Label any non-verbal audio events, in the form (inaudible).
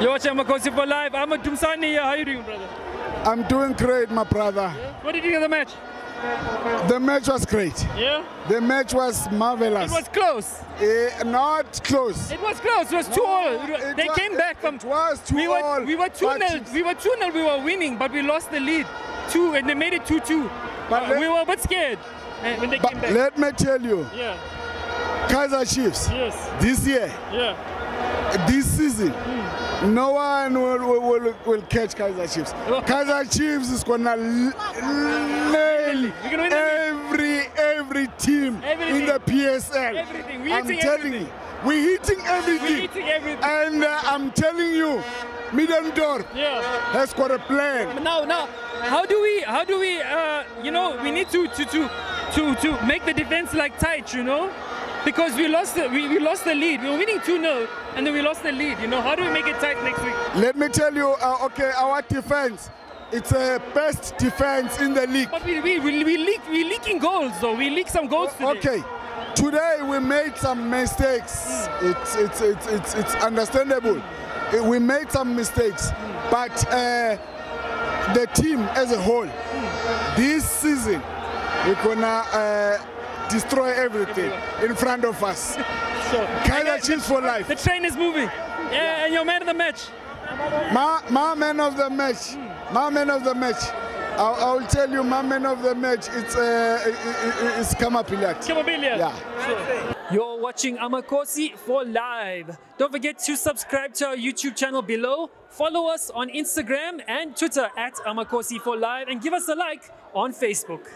You're watching Makosi for live. I'm a Dumsani here. How you doing, brother? I'm doing great, my brother. What did you think of the match? The match was great. Yeah? The match was marvelous. It was close. Eh, not close. It was close. It was No, all. They wa- came back from. It was two we were all. we were two but- nil. We were two nil. We were winning, but we lost the lead. Two, and they made it two two. But Uh, let- we were a bit scared uh, when they came back. let me tell you, yeah. Kaizer Chiefs Yes. this year, Yeah. This season, no one will, will, will, catch Kaizer Chiefs. Well- Kaizer Chiefs is gonna nail win every every team in the PSL. Everything. We're I'm hitting telling everything. you, we're hitting everything. We're eating everything. And uh, I'm telling you, Middendorp Yeah. has got a plan. Now, now, how do we, how do we, uh, you know, we need to, to, to, to, to make the defense like tight, you know, because we lost the, we, we lost the lead. We were winning 2 0 and then we lost the lead. You know, how do we make it tight next week? Let me tell you, uh, okay, our defense, it's a best defense in the league. But we, we, we, we leak, we leaking goals though. We leak some goals today. Okay, today we made some mistakes. It's it's it's it's, it's understandable. Uh, We made some mistakes, but uh, the team as a whole, this season, we're gonna uh, destroy everything in front of us. (laughs) So, Kaizer Chiefs for life. the train is moving. Yeah, and you're man of the match. My, my man of the match, my man of the match. I, I will tell you, my man of the match. It's uh, it's Khama Billiat. Kimabilia. Yeah. You're watching Amakhosi for live. Don't forget to subscribe to our YouTube channel below. Follow us on Instagram and Twitter at Amakhosi for live and give us a like on Facebook.